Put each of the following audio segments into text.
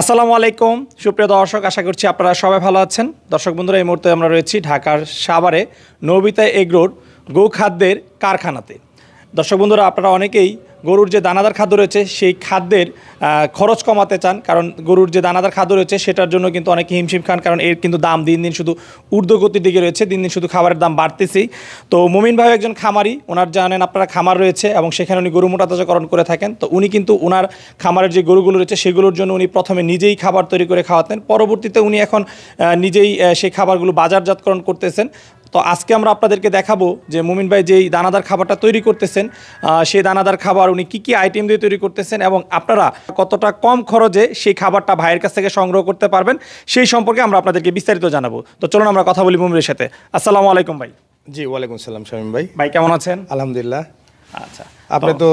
আসসালামু আলাইকুম। সুপ্রিয় দর্শক, আশা করছি আপনারা সবাই ভালো আছেন। দর্শক বন্ধুরা, এই মুহূর্তে আমরা রয়েছি ঢাকার সাভারে নবিতা এগ্রোর গো খাদ্যের কারখানাতে। দর্শক বন্ধুরা, আপনারা অনেকেই গরুর যে দানাদার খাদ্য রয়েছে, সেই খাদ্যের খরচ কমাতে চান। কারণ গরুর যে দানাদার খাদ্য রয়েছে, সেটার জন্য কিন্তু অনেকে হিমশিম খান, কারণ এর কিন্তু দাম দিন দিন শুধু ঊর্ধ্বগতির দিকে রয়েছে, দিন দিন শুধু খাবারের দাম বাড়তেছেই। তো মুমিন ভাই একজন খামারি, ওনার জানেন আপনারা খামার রয়েছে এবং সেখানে উনি গরু মোটাতাজাকরণ করে থাকেন। তো উনি কিন্তু ওনার খামারের যে গরুগুলো রয়েছে, সেগুলোর জন্য উনি প্রথমে নিজেই খাবার তৈরি করে খাওয়াতেন। পরবর্তীতে উনি এখন নিজেই সেই খাবারগুলো বাজারজাতকরণ করতেছেন। তো আজকে আমরা আপনাদেরকে দেখাবো যে মুমিন ভাই যেই দানাদার খাবারটা তৈরি করতেছেন সেই দানাদার খাবার উনি কি কি আইটেম দিয়ে তৈরি করতেছেন এবং আপনারা কতটা কম খরচে সেই খাবারটা ভাইয়ের কাছ থেকে সংগ্রহ করতে পারবেন সেই সম্পর্কে আমরা আপনাদেরকে বিস্তারিত জানাব। তো চলুন আমরা কথা বলি মুমিনের সাথে। আসসালামু আলাইকুম ভাই। জি ওয়ালাইকুম সালাম শামীম ভাই। ভাই কেমন আছেন? আলহামদুলিল্লাহ। আচ্ছা আপনি তো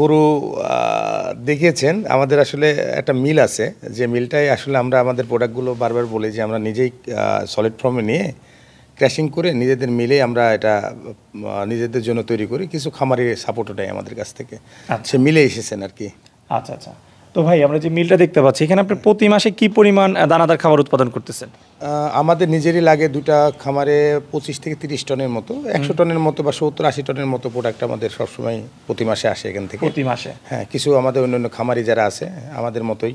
গরু দেখিয়েছেন আমাদের আসলে একটা মিল আছে যে মিলটাই আসলে আমরা আমাদের প্রোডাক্টগুলো বারবার বলি যে আমরা নিজেই সলিড ফর্মে নিয়ে ক্র্যাশিং করে নিজেদের মিলে আমরা এটা নিজেদের জন্য তৈরি করি। কিছু খামারের সাপোর্টও নেয় আমাদের কাছ থেকে। আচ্ছা। সে মিলে এসেছেন আর কি। আচ্ছা আচ্ছা। তো ভাই আমরা যে মিলটা দেখতে পাচ্ছি এখানে আপনি প্রতি মাসে কি পরিমাণ দানাদার খাবার উৎপাদন করতেছেন? আমাদের নিজেরই লাগে দুটা খামারে পঁচিশ থেকে তিরিশ টনের মতো। একশো টনের মতো বা সত্তর আশি টনের মতো প্রোডাক্ট আমাদের সবসময় প্রতি মাসে আসে এখান থেকে। প্রতি মাসে? হ্যাঁ কিছু আমাদের অন্য অন্য খামারি যারা আছে আমাদের মতোই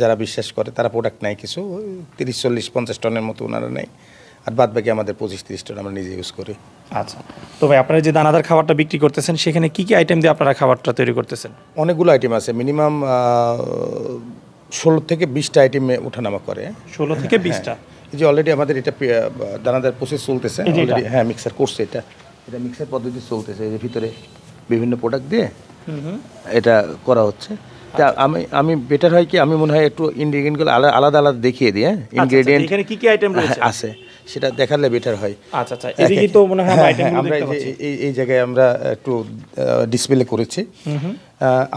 যারা বিশ্বাস করে তারা প্রোডাক্ট নেয় কিছু। তিরিশ চল্লিশ পঞ্চাশ টনের মতো ওনারা নেয়। আর বাদ বাকি আমাদের পঁচিশ তিরিশ টন আমরা নিজে ইউজ করি। আচ্ছা। তো ভাই আপনারা যে দানাদার খাবারটা বিক্রি করতেছেন সেখানে কি কি আইটেম দিয়ে আপনারা খাবারটা তৈরি করতেছেন? অনেকগুলো আইটেম আছে। মিনিমাম ষোলো থেকে বিশটা আইটেমে ওঠানামা করে। ষোলো থেকে বিশটা? এই যে অলরেডি আমাদের এটা দানাদার প্রসেস চলতেছে হ্যাঁ মিক্সার করছে এটা। এটা মিক্সার পদ্ধতি চলতেছে। যে ভিতরে বিভিন্ন প্রোডাক্ট দিয়ে এটা করা হচ্ছে। তা আচ্ছা। আমি আমি বেটার হয় কি আমি মনে হয় একটু ইনগ্রেডিয়েন্টগুলো আলাদা আলাদা দেখিয়ে দিই হ্যাঁ। আচ্ছা, আচ্ছা, ইনগ্রেডিয়েন্ট এখানে কি কি আইটেম রয়েছে? আছে। সেটা দেখালে বেটার হয়। আচ্ছা আচ্ছা। এদিকে তো মনে হয় হ্যাঁ, আইটেম আমরা এই এই জায়গায় আমরা একটু ডিসপ্লে করেছি।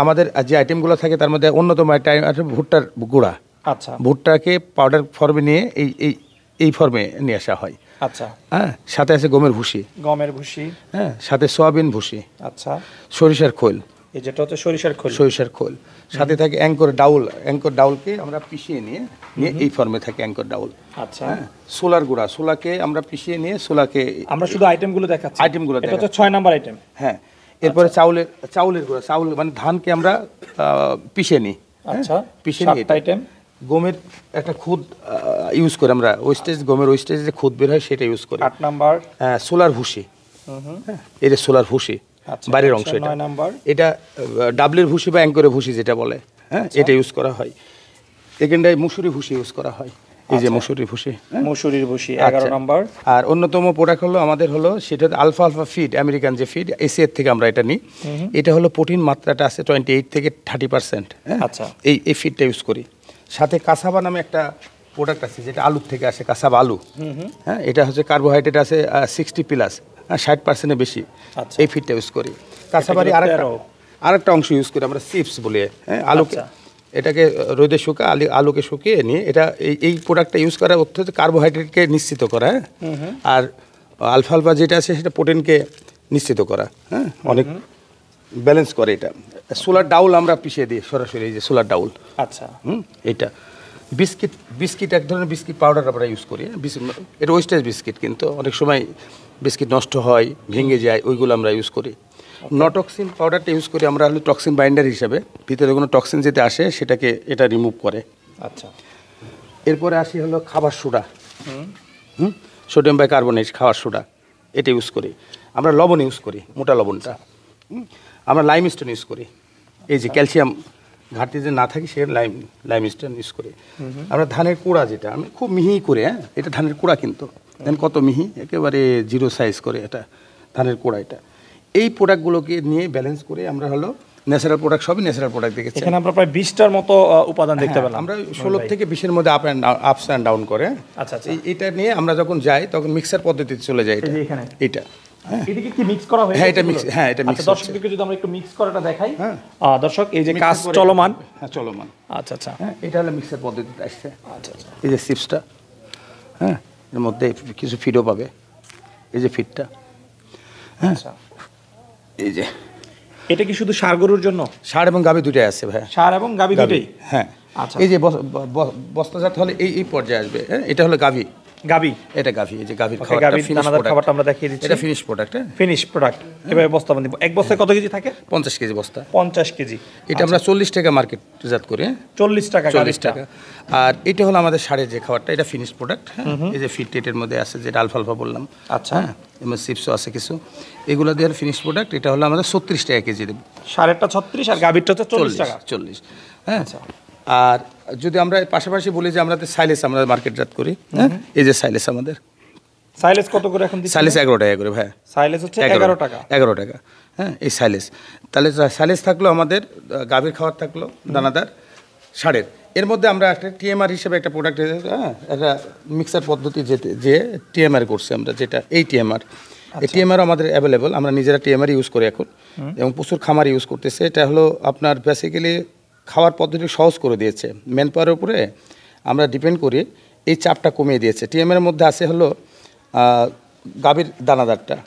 আমাদের যে আইটেমগুলো থাকে তার মধ্যে অন্যতম একটা আছে ভুট্টার গুঁড়া। আচ্ছা। ভুট্টাকে পাউডার ফর্মে নিয়ে এই এই এই ফর্মে নিয়ে আসা হয়। আচ্ছা। হ্যাঁ সাথে আছে গমের ভুসি। গমের ভুসি। হ্যাঁ সাথে সয়াবিন ভুসি। আচ্ছা। সরিষার খোল। এই যেটা হচ্ছে সরিষার খোল। সরিষার খোল। সাথে থাকে অ্যাঙ্কর ডাউল। অ্যাঙ্কর ডাউলকে আমরা পিষিয়ে নিয়ে নিয়ে এই ফর্মে থাকে অ্যাঙ্কর ডাউল। আচ্ছা। হ্যাঁ সোলার গুঁড়া। সোলাকে আমরা পিষিয়ে নিয়ে সোলাকে আমরা শুধু আইটেমগুলো দেখাচ্ছি। আইটেমগুলো এটা হচ্ছে ছয় নাম্বার আইটেম হ্যাঁ এরপরে চাউলের চাউলের গুঁড়া। চাউল মানে ধানকে আমরা পিষে নিই। হ্যাঁ, আচ্ছা পিষে সাতটা আইটেম গমের একটা খুদ ইউজ করি আমরা। ওয়েস্টেজ গমের ওয়েস্টেজ যে খুদ বের হয় সেটা ইউজ করি। আট নাম্বার। হ্যাঁ সোলার ভুসি। হ্যাঁ এটা সোলার ভুসি। আচ্ছা, বাইরের অংশ হচ্ছে এটা। এটা ডাবলের ভুসি বা অ্যাঙ্করের ভুসি যেটা বলে হ্যাঁ আচ্ছা। এটা ইউজ করা হয়। এখানটায় মুসুরি ভুসি ইউজ করা হয়। এই আচ্ছা। যে মুসুরি ভুসি হ্যাঁ? মসুরির ভুসি এগারো নম্বর। আর অন্যতম প্রোডাক্ট হলো আমাদের হলো সেটা আলফা আলফা ফিড আমেরিকান যে ফিড এসিএর থেকে আমরা এটা নিই। এটা হলো প্রোটিন মাত্রাটা আছে টোয়েন্টি এইট থেকে থার্টি পার্সেন্ট আচ্ছা। এই এই ফিডটা ইউজ করি। সাথে কাসাবা নামে একটা প্রোডাক্ট আছে যেটা আলুর থেকে আসে কাসাবা আলু। হ্যাঁ এটা হচ্ছে কার্বোহাইড্রেট আছে সিক্সটি প্লাস ষাট পার্সেন্টের বেশি আচ্ছা। এই ফিডটা ইউজ করি। হলো আরেকটা 13 আরেকটা অংশ ইউজ করি আমরা চিপস বলে। হ্যাঁ আলুকে আচ্ছা। এটাকে রোদে শুকা আলু আলুকে শুকিয়ে নিয়ে এটা এই এই প্রোডাক্টটা ইউজ করা অর্থাৎ কার্বোহাইড্রেটকে নিশ্চিত করা হ্যাঁ। আর আলফা আলফা যেটা আছে সেটা প্রোটিনকে নিশ্চিত করা হ্যাঁ। অনেক ব্যালেন্স করে এটা। সোলার ডাউল আমরা পিষিয়ে দিই সরাসরি এই যে সোলার ডাউল আচ্ছা। হুম এটা। বিস্কিট বিস্কিট এক ধরনের বিস্কিট পাউডার আমরা ইউজ করি হ্যাঁ? এটা ওয়েস্টেজ বিস্কিট কিন্তু অনেক সময় বিস্কিট নষ্ট হয় ভেঙে যায় ওইগুলো আমরা ইউজ করি। নটক্সিন পাউডারটা ইউজ করি আমরা হলো টক্সিন বাইন্ডার হিসাবে ভিতরে কোনো টক্সিন যেতে আসে সেটাকে এটা রিমুভ করে। আচ্ছা। এরপরে আসি হলো খাবার সোডা। হুম। সোডিয়াম বাইকার্বনেট খাবার সোডা এটা ইউজ করি। আমরা লবণ ইউজ করি মোটা লবণটা। হুম? আমরা লাইম স্টোন ইউজ করি। এই যে ক্যালসিয়াম ঘাটতি যে না থাকে সে লাইম লাইম স্টোন ইউজ করে। আমরা ধানের কুড়া যেটা আমি খুব মিহি করে হ্যাঁ এটা ধানের কুড়া কিন্তু। দেন কত মিহি? একেবারে জিরো সাইজ করে এটা ধানের কুড়া এটা। এই প্রোডাক্টগুলোকে নিয়ে ব্যালেন্স করে আমরা হলো ন্যাচারাল প্রোডাক্ট সবই ন্যাচারাল প্রোডাক্ট দেখেছি। এখানে আমরা প্রায় বিশটার মতো উপাদান দেখতে পেলাম। হ্যাঁ, আমরা ষোলো থেকে বিশের মধ্যে up and ups and down করে। আচ্ছা, আচ্ছা। এটা নিয়ে আমরা যখন যাই তখন মিক্সার পদ্ধতিতে চলে যাই এটা? এটা। এদিকে কি মিক্স করা হয়েছে হ্যাঁ, এটা mix- হ্যাঁ, এটা mix আচ্ছা দর্শকদেরকে যদি আমরা একটু মিক্স করাটা দেখাই। হ্যাঁ। দর্শক এই যে কাজ চলমান। হ্যাঁ চলমান। আচ্ছা আচ্ছা। হ্যাঁ এটা হলো মিক্সার পদ্ধতিতে আসছে। আচ্ছা আচ্ছা। এই যে চিপসটা হ্যাঁ এর মধ্যে কিছু ফিডও পাবে। এই যে ফিডটা হ্যাঁ। আচ্ছা। এই যে। এটা কি শুধু সার গরুর জন্য? ষাঁড় এবং গাভী দুটাই আছে ভাই সার এবং গাবি গাভী, দুটোই হ্যাঁ। আচ্ছা। এই যে বস্তাজাত হলে এই এই পর্যায়ে আসবে। হ্যাঁ এটা হলো গাভী। গাবি এটা গাভী এই যে গাভীর Okay, খাবারটা দানাদার খাবারটা আমরা দেখিয়ে দিচ্ছি। এটা ফিনিশ প্রোডাক্ট হ্যাঁ? ফিনিশ প্রোডাক্ট এভাবে বস্তাবন্দি। এক বস্তায় কত কেজি থাকে? পঞ্চাশ কেজি বস্তা। পঞ্চাশ কেজি। এটা আমরা চল্লিশ টাকা মার্কেট জাত করি হ্যাঁ? চল্লিশ টাকা চল্লিশ গাড়িটা। টাকা আর এটা হলো আমাদের সারের যে খাবারটা এটা ফিনিশ প্রোডাক্ট এই যে ফিট টেটের মধ্যে আছে যেটা আলফা আলফা বললাম। আচ্ছা। হ্যাঁ? এমন চিপসও আছে কিছু। এগুলো দিয়ে ফিনিশ প্রোডাক্ট এটা হলো আমাদের ছত্রিশ টাকা কেজি দেবো। সাড়েটা ছত্রিশ আর গাভীরটা হচ্ছে চল্লিশ টাকা। চল্লিশ হ্যাঁ? আর যদি আমরা পাশাপাশি বলি যে আমরা সাইলেস আমরা মার্কেটজাত করি হ্যাঁ? এই যে সাইলেস আমাদের। সাইলেস কত করে এখন সাইলেস এগারো টাকা করে ভাই সাইলেজ হচ্ছে এগারো। টাকা। এগারো টাকা হ্যাঁ এই সাইলেস। তাহলে সাইলেস থাকল আমাদের গাভীর খাবার থাকল দানাদার ষাঁড়ের এর মধ্যে আমরা একটা টিএমআর হিসেবে একটা প্রোডাক্ট হ্যাঁ একটা মিক্সার পদ্ধতি যেতে যে টিএমআর করছি আমরা যেটা এই টিএমআর এই টিএমআর আমাদের অ্যাভেলেবল আমরা নিজেরা টিএমআর ইউজ করি এখন। এবং প্রচুর খামার ইউজ করতেছে। এটা হলো আপনার বেসিক্যালি খাওয়ার পদ্ধতি সহজ করে দিয়েছে। ম্যান পাওয়ারের উপরে আমরা ডিপেন্ড করি এই চাপটা কমিয়ে দিয়েছে। টিএমআর মধ্যে আছে হলো গাভীর দানাদারটা।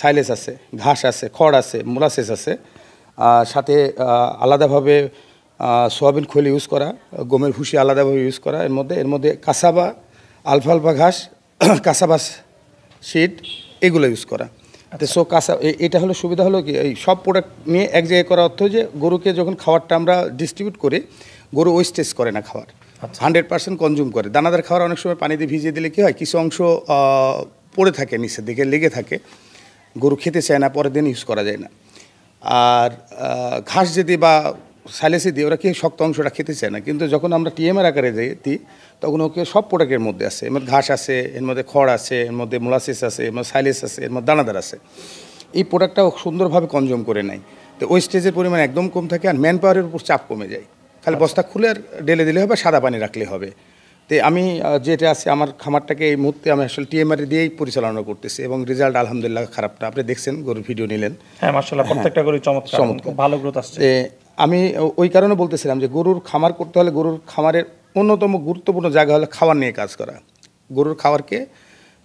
সাইলেস আছে ঘাস আছে খড় আছে মোলাসেস আছে। সাথে আলাদাভাবে সোয়াবিন খোল ইউজ করা গমের ভুসি আলাদাভাবে ইউজ করা। এর মধ্যে এর মধ্যে কাসাবা আলফা আলফা ঘাস কাসাবা শিট এগুলো ইউজ করা। সো কাঁচা এ- এটা হলো সুবিধা হলো কি এই সব প্রোডাক্ট নিয়ে এক জায়গায় করা অর্থ যে গরুকে যখন খাবারটা আমরা ডিস্ট্রিবিউট করি গরু ওয়েস্টেজ করে না খাবার। হান্ড্রেড পার্সেন্ট কনজিউম করে। দানাদার খাওয়ার অনেক সময় পানিতে ভিজিয়ে দিলে কী হয় কিছু অংশ পড়ে থাকে নিচের দিকে লেগে থাকে। গরু খেতে চায় না পরের দিন ইউজ করা যায় না। আর ঘাস যদি বা সাইলেসে দিয়ে ওরা কি শক্ত অংশটা খেতে চায় না। কিন্তু যখন আমরা টিএমআর আকারে দিই দিই তখন ওকে সব প্রোডাক্টের মধ্যে আছে। এর মধ্যে ঘাস আছে এর মধ্যে খড় আছে এর মধ্যে মোলাসিস আছে এর মধ্যে সাইলেস আছে এর মধ্যে দানাদার আছে। এই প্রোডাক্টটাও সুন্দরভাবে কনজিউম করে নেয়। তো ওই স্টেজের পরিমাণ একদম কম থাকে আর ম্যান পাওয়ারের উপর চাপ কমে যায়। খালি বস্তা খুলে আর ডেলে দিলে হবে সাদা পানি রাখলে হবে। তো আমি যেটা আছে আমার খামারটাকে এই মুহূর্তে আমি আসলে টিএমআর দিয়েই পরিচালনা করতেছি এবং রেজাল্ট আলহামদুলিল্লাহ খারাপ না আপনি দেখছেন গরুর ভিডিও নিলেন। হ্যাঁ মার্শাল্লাহ প্রত্যেকটা করে চমৎকার। ভালো গ্রোথ আসছে। আমি ওই কারণে বলতেছিলাম যে গরুর খামার করতে হলে গরুর খামারের অন্যতম গুরুত্বপূর্ণ জায়গা হলো খাবার নিয়ে কাজ করা। গরুর খাবারকে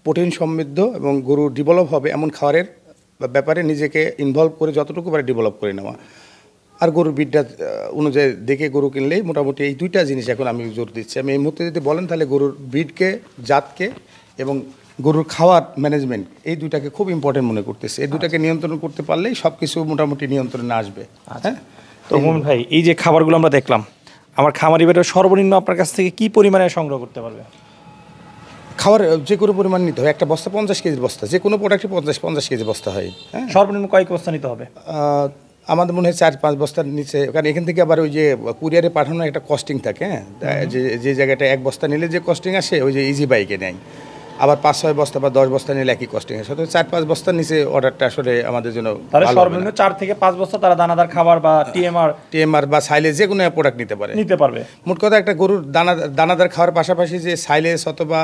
প্রোটিন সমৃদ্ধ এবং গরু ডেভেলপ হবে এমন খাবারের ব্যাপারে নিজেকে ইনভলভ করে যতটুকু পারে ডেভেলপ করে নেওয়া। আর গরুর আহ, অনুযায়ী দেখে গরু কিনলেই মোটামুটি এই দুইটা জিনিস এখন আমি জোর দিচ্ছি। আমি এই মুহূর্তে যদি বলেন তাহলে গরুর ব্রিডকে জাতকে এবং গরুর খাওয়ার ম্যানেজমেন্ট এই দুইটাকে খুব ইম্পর্টেন্ট মনে করতেছে। এই দুটাকে নিয়ন্ত্রণ করতে পারলেই সব কিছু মোটামুটি নিয়ন্ত্রণে আসবে। হ্যাঁ? তো মোমিন ভাই এই যে খাবারগুলো আমরা দেখলাম আমার খামারি বেটা সর্বনিম্ন আপনার কাছ থেকে কি পরিমাণে সংগ্রহ করতে পারবে? খাওয়ার যে কোনো পরিমাণ নিতে হয়। একটা বস্তা পঞ্চাশ কেজির বস্তা যে কোনো প্রোডাক্টে পঞ্চাশ পঞ্চাশ কেজি বস্তা হয় হ্যাঁ? সর্বনিম্ন কয়েক বস্তা নিতে হবে? আমাদের মনে হয় চার পাঁচ বস্তার নিচে কারণ এখান থেকে আবার ওই যে কুরিয়ারে পাঠানোর একটা কস্টিং থাকে হ্যাঁ? যে যে জায়গাটা এক বস্তা নিলে যে কস্টিং আসে ওই যে ইজি বাইকে নেয়। আবার পাঁচ ছয় বস্তা বা দশ বস্তা নিলে একই কস্টিং আসে অথবা চার পাঁচ বস্তার নিচে অর্ডারটা আসলে আমাদের জন্য সর্বনিম্ন চার থেকে পাঁচ বস্তা তারা দানাদার খাবার বা টিএমআর টিএমআর বা সাইলেজ যে কোনো প্রোডাক্ট নিতে পারে। নিতে পারবে। মোট কথা একটা গরুর দানা দানাদার খাওয়ার পাশাপাশি যে সাইলেজ অথবা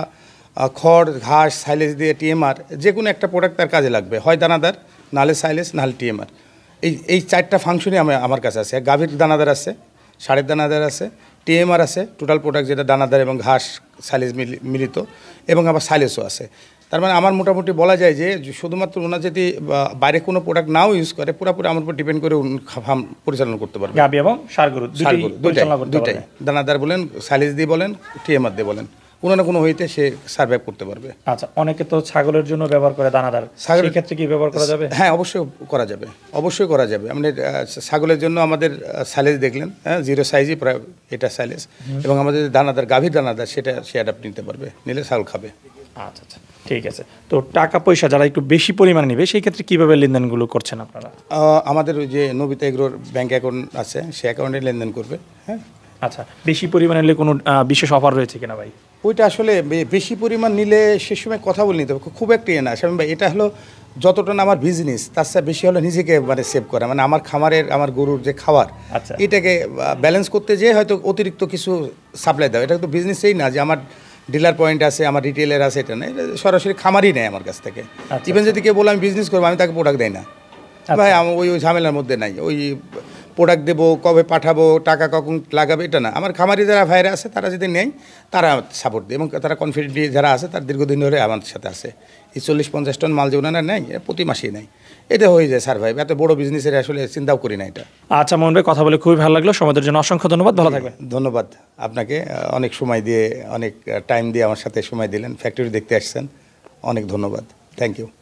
খড় ঘাস সাইলেজ দিয়ে টিএমআর যে কোনো একটা প্রোডাক্ট তার কাজে লাগবে। হয় দানাদার নাহলে সাইলেজ নাহলে টিএমআর এই এই চারটা ফাংশনই আমার আমার কাছে আছে। গাভীর দানাদার আছে সারের দানাদার আছে টিএমআর আছে টোটাল প্রোডাক্ট যেটা দানাদার এবং ঘাস সাইলেজ মিলি- মিলিত এবং আবার সাইলেসও আছে। তার মানে আমার মোটামুটি বলা যায় যে শুধুমাত্র ওনার যদি বাইরে কোনো প্রোডাক্ট নাও ইউজ করে পুরোপুরি আমার উপর ডিপেন্ড করে ফার্ম পরিচালনা করতে পারবে। গাবি এবং সার গরু দুটোই দুইটাই দানাদার বলেন সাইলেজ দিয়ে বলেন টিএমআর দিয়ে বলেন। কোনো না কোনো হইতে সে সার্ভাইভ করতে পারবে। আচ্ছা অনেকে তো ছাগলের জন্য ব্যবহার করে দানাদার। ছাগলের ক্ষেত্রে কি ব্যবহার করা যাবে? হ্যাঁ অবশ্যই করা যাবে। অবশ্যই করা যাবে। আহ, ছাগলের জন্য আমাদের সাইলেজ দেখলেন হ্যাঁ জিরো সাইজই প্রায় এটা সাইলেজ এবং আমাদের দানাদার গাভীর দানাদার সেটা সে অ্যাডাপ্ট নিতে পারবে। নিলে ছাগল খাবে। আচ্ছা আচ্ছা ঠিক আছে। তো টাকা পয়সা যারা একটু বেশি পরিমাণে নেবে সেই ক্ষেত্রে কীভাবে লেনদেনগুলো করছেন আপনারা? আমাদের ওই যে নবিতা এগ্রোর ব্যাংক অ্যাকাউন্ট আছে সে অ্যাকাউন্টে লেনদেন করবে হ্যাঁ। আচ্ছা বেশি পরিমাণে নিলে কোনো বিশেষ অফার রয়েছে কিনা ভাই? ওইটা আসলে বেশি পরিমাণ নিলে সে সময় কথা বলে নিতে হবে। খুব একটা ইয়ে না। স্বামী ভাই এটা হলো যতটা না আমার বিজনেস তার চেয়ে বেশি হলো নিজেকে মানে সেভ করা। মানে আমার খামারের আমার গরুর যে খাবার আচ্ছা। এটাকে ব্যালেন্স করতে যেয়ে হয়তো অতিরিক্ত কিছু সাপ্লাই দেওয়া। এটা তো বিজনেসেই না যে আমার ডিলার পয়েন্ট আছে আমার রিটেলের আছে এটা না। এটা সরাসরি খামারই নেয় আমার কাছ থেকে। ইভেন যদি কেউ বলে আমি বিজনেস করব আমি তাকে প্রোডাক্ট দেয় না। ভাই ওই ওই ঝামেলার মধ্যে নাই। ওই প্রোডাক্ট দেবো কবে পাঠাবো টাকা কখন লাগাবে এটা না। আমার খামারি যারা ভাইরা আছে তারা যদি নেয় তারা সাপোর্ট দেয়। এবং তারা কনফিডেন্টলি যারা আছে তার দীর্ঘদিন ধরে আমার সাথে আছে। এই চল্লিশ পঞ্চাশ টন মাল যে ওনারা নেয় প্রতি মাসেই নেয়। এটা হয়ে যায় সার্ভাইভ এত বড় বিজনেসের আসলে চিন্তাও করি না এটা। আচ্ছা মোহন ভাই কথা বলে খুবই ভালো লাগল। সমাজের জন্য অসংখ্য ধন্যবাদ। ভালো থাকবেন। ধন্যবাদ আপনাকে। অনেক সময় দিয়ে অনেক টাইম দিয়ে আমার সাথে সময় দিলেন। ফ্যাক্টরি দেখতে আসছেন। অনেক ধন্যবাদ। Thank you